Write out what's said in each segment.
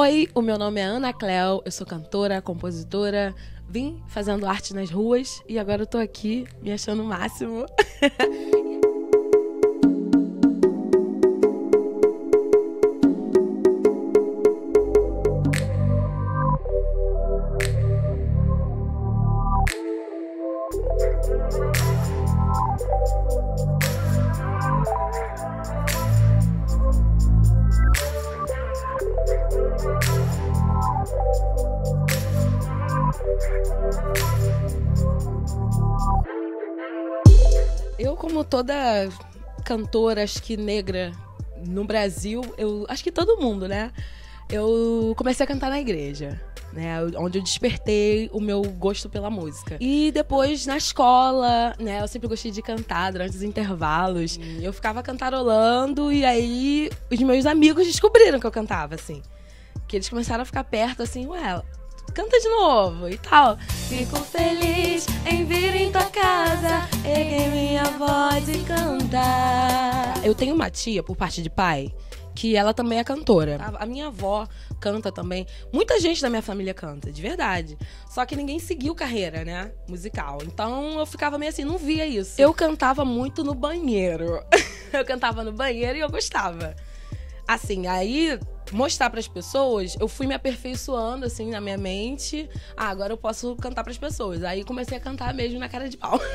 Oi, o meu nome é Ana Cleo, eu sou cantora, compositora, vim fazendo arte nas ruas e agora eu tô aqui me achando o máximo. Eu, como toda cantora, acho que negra no Brasil, eu acho que todo mundo, né? Eu comecei a cantar na igreja, né? Onde eu despertei o meu gosto pela música. E depois na escola, né? Eu sempre gostei de cantar durante os intervalos. Eu ficava cantarolando e aí os meus amigos descobriram que eu cantava, assim. Que eles começaram a ficar perto, assim, ué, canta de novo e tal. Fico feliz em vir em tua casa, erguer minha voz e cantar. Eu tenho uma tia, por parte de pai, que ela também é cantora. A minha avó canta também. Muita gente da minha família canta, de verdade. Só que ninguém seguiu carreira, né? Musical. Então eu ficava meio assim, não via isso. Eu cantava muito no banheiro. eu cantava no banheiro e eu gostava. Assim, aí mostrar para as pessoas, eu fui me aperfeiçoando assim na minha mente. Ah, agora eu posso cantar para as pessoas. Aí comecei a cantar mesmo na cara de pau.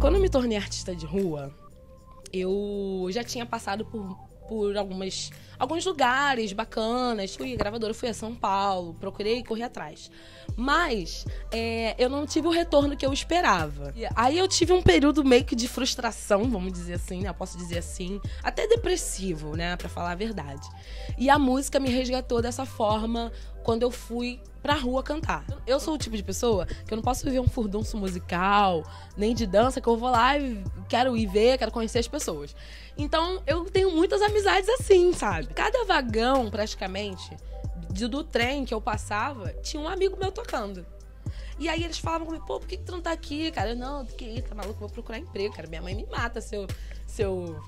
Quando eu me tornei artista de rua, eu já tinha passado por, por algumas, alguns lugares bacanas. Fui gravadora, fui a São Paulo, procurei correr atrás. Mas é, eu não tive o retorno que eu esperava. E aí eu tive um período meio que de frustração, vamos dizer assim, né? Eu posso dizer assim, até depressivo, né? Pra falar a verdade. E a música me resgatou dessa forma quando eu fui pra rua cantar. Eu sou o tipo de pessoa que eu não posso viver um furdunço musical, nem de dança, que eu vou lá e quero ir ver, quero conhecer as pessoas. Então, eu tenho muitas amizades assim, sabe? Cada vagão, praticamente, do trem que eu passava, tinha um amigo meu tocando. E aí eles falavam comigo, pô, por que, que tu não tá aqui, cara? Eu, não, que tá maluco, vou procurar emprego, cara. Minha mãe me mata se eu, se eu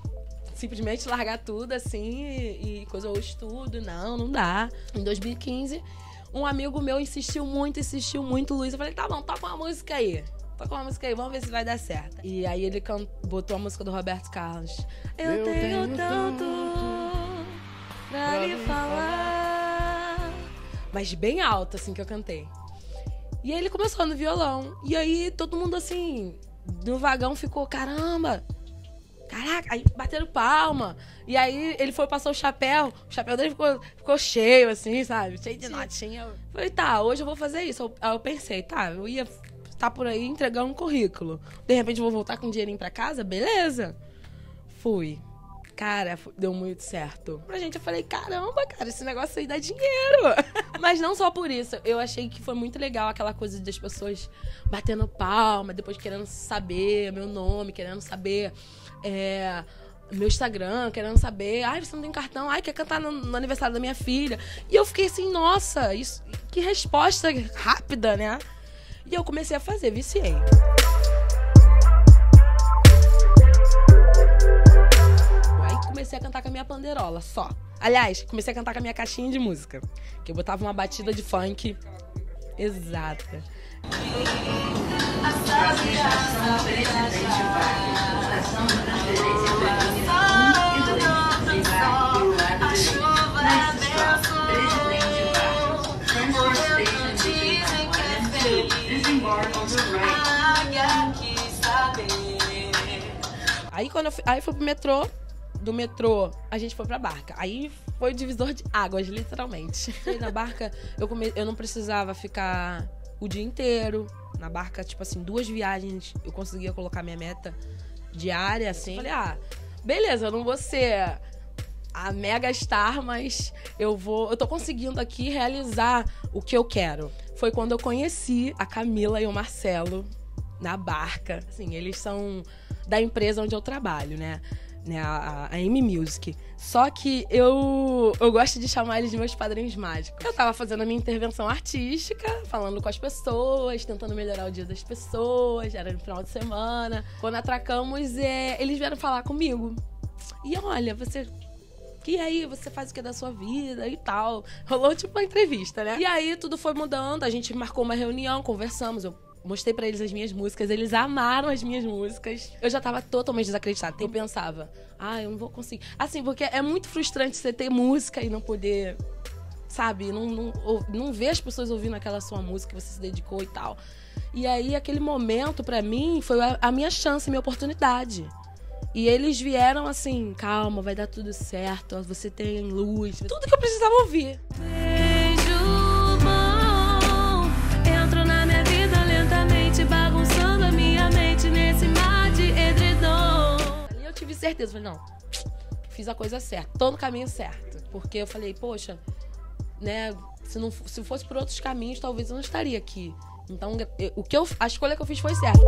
simplesmente largar tudo assim e, e coisa ou estudo. Não, não dá. Em 2015, um amigo meu insistiu muito, insistiu muito, Luiz. Eu falei, tá bom, toca uma música aí. Toca uma música aí, vamos ver se vai dar certo. E aí ele can... botou a música do Roberto Carlos. Eu, Eu tenho, tenho, tanto pra lhe falar. Mas bem alto, assim, que eu cantei. E aí ele começou no violão. E aí todo mundo, assim, no vagão ficou, caramba, Caraca, aí bateram palma. E aí ele foi, passou o chapéu. O chapéu dele ficou, ficou cheio, assim, sabe? Cheio de notinha. Falei, tá, hoje eu vou fazer isso. Aí eu pensei, tá, eu ia estar tá por aí entregando um currículo. De repente eu vou voltar com um dinheirinho pra casa? Beleza. Fui. Cara, deu muito certo. Pra gente, eu falei, caramba, cara, esse negócio aí dá dinheiro. Mas não só por isso. Eu achei que foi muito legal aquela coisa das pessoas batendo palma, depois querendo saber meu nome, querendo saber é, meu Instagram, querendo saber, ai, você não tem cartão, ai, quer cantar no, no, aniversário da minha filha. E eu fiquei assim, nossa, isso, que resposta rápida, né? E eu comecei a fazer, viciei. Aí comecei a cantar com a minha panderola, só. Aliás, comecei a cantar com a minha caixinha de música. Que eu botava uma batida de funk. Exata. Aí quando eu aí fui pro metrô, do metrô a gente foi pra barca. Aí foi o divisor de águas, literalmente. E na barca eu, come, eu não precisava ficar o dia inteiro. Na barca, tipo assim, duas viagens eu conseguia colocar minha meta diária, assim. Falei, ah, beleza, eu não vou ser a mega star, mas eu vou. Eu tô conseguindo aqui realizar o que eu quero. Foi quando eu conheci a Camila e o Marcelo na barca. Assim, eles são da empresa onde eu trabalho, né? Né a, a M Music. Só que eu, eu gosto de chamar eles de meus padrinhos mágicos. Eu tava fazendo a minha intervenção artística, falando com as pessoas, tentando melhorar o dia das pessoas, era no final de semana. Quando atracamos, é, eles vieram falar comigo. e olha, você e aí, você faz o que da sua vida e tal. Rolou tipo uma entrevista, né? E aí tudo foi mudando, a gente marcou uma reunião, conversamos, eu mostrei para eles as minhas músicas, eles amaram as minhas músicas. Eu já tava totalmente desacreditada. Eu pensava, ah, eu não vou conseguir. Assim, porque é muito frustrante você ter música e não poder, sabe, não, não, não ver as pessoas ouvindo aquela sua música que você se dedicou e tal. E aí, aquele momento, para mim, foi a, minha chance, minha oportunidade. E eles vieram assim, calma, vai dar tudo certo, você tem luz, tudo que eu precisava ouvir. Tive certeza, falei, não, fiz a coisa certa, tô no caminho certo. Porque eu falei, poxa, né, se, não, se fosse por outros caminhos, talvez eu não estaria aqui. Então, o que eu, a escolha que eu fiz foi certa.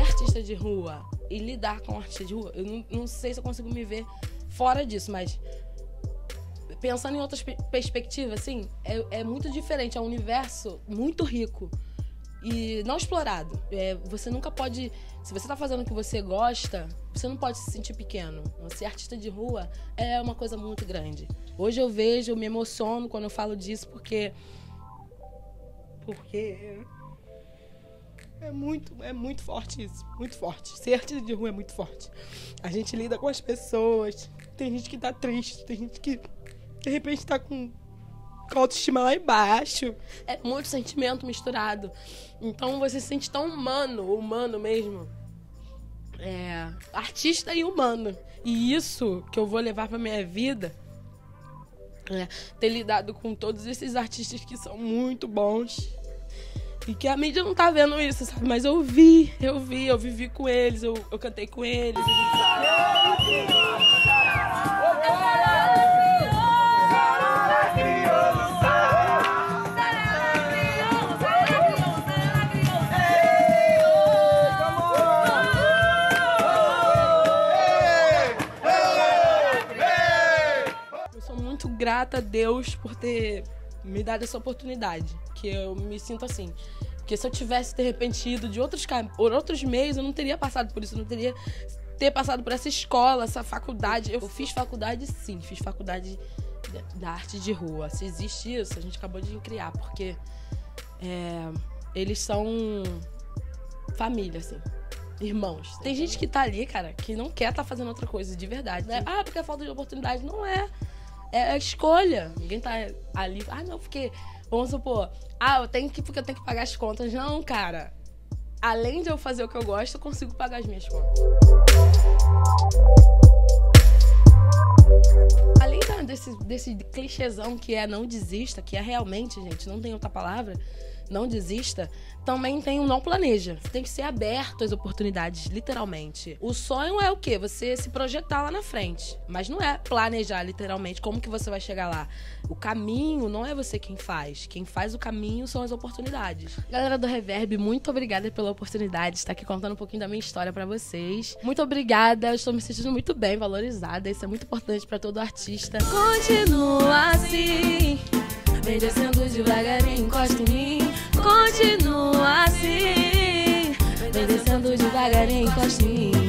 artista de rua e lidar com artista de rua, eu não, não sei se eu consigo me ver fora disso, mas pensando em outras perspectivas, assim, é, é, muito diferente. É um universo muito rico e não explorado. É, você nunca pode. Se você está fazendo o que você gosta, você não pode se sentir pequeno. Ser artista de rua é uma coisa muito grande. Hoje eu vejo, eu me emociono quando eu falo disso, porque. Porque é muito, é muito forte isso. Muito forte. Ser artista de rua é muito forte. A gente lida com as pessoas. Tem gente que tá triste, tem gente que de repente tá com a autoestima lá embaixo. É muito sentimento misturado. Então você se sente tão humano, humano mesmo. É, artista e humano. E isso que eu vou levar pra minha vida é ter lidado com todos esses artistas que são muito bons e que a mídia não tá vendo isso, sabe? Mas eu vi, eu vi, eu vivi com eles, eu, eu cantei com eles. Eu grata a Deus por ter me dado essa oportunidade que eu me sinto assim. Porque se eu tivesse, de repente, ido de outros, por outros meios, eu não teria passado por isso, eu não teria ter passado por essa escola, essa faculdade. Eu fiz faculdade, sim, fiz faculdade da arte de rua. Se existe isso, a gente acabou de criar, porque é, eles são família, assim. Irmãos. Tem gente que tá ali, cara, que não quer estar tá fazendo outra coisa de verdade, né? Ah, porque é falta de oportunidade. Não é. É escolha. Ninguém tá ali. Ah, não, porque Vamos supor, ah, eu tenho que porque eu tenho que pagar as contas. Não, cara. Além de eu fazer o que eu gosto, eu consigo pagar as minhas contas. Além desse, desse clichêzão que é não desista, que é realmente, gente, não tem outra palavra, não desista, também tem o não planeja. Você tem que ser aberto às oportunidades, literalmente. O sonho é o quê? Você se projetar lá na frente. Mas não é planejar, literalmente, como que você vai chegar lá. O caminho não é você quem faz. Quem faz o caminho são as oportunidades. Galera do Reverb, muito obrigada pela oportunidade de estar aqui contando um pouquinho da minha história para vocês. Muito obrigada, eu estou me sentindo muito bem, valorizada. Isso é muito importante para todo artista. Continua assim, vem descendo devagarinho, encosta em mim. Continua assim, vem descendo devagarinho, encosta em mim.